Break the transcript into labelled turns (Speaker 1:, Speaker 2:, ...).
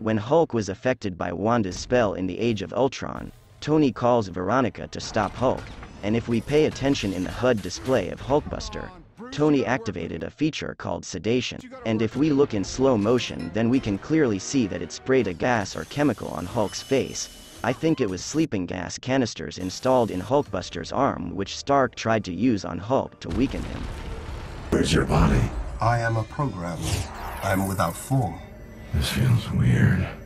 Speaker 1: When Hulk was affected by Wanda's spell in the Age of Ultron, Tony calls Veronica to stop Hulk, and if we pay attention in the HUD display of Hulkbuster, Tony activated a feature called sedation, and if we look in slow motion then we can clearly see that it sprayed a gas or chemical on Hulk's face. I think it was sleeping gas canisters installed in Hulkbuster's arm which Stark tried to use on Hulk to weaken him.
Speaker 2: Where's your body?
Speaker 3: I am a program. I am without form.
Speaker 2: This feels weird.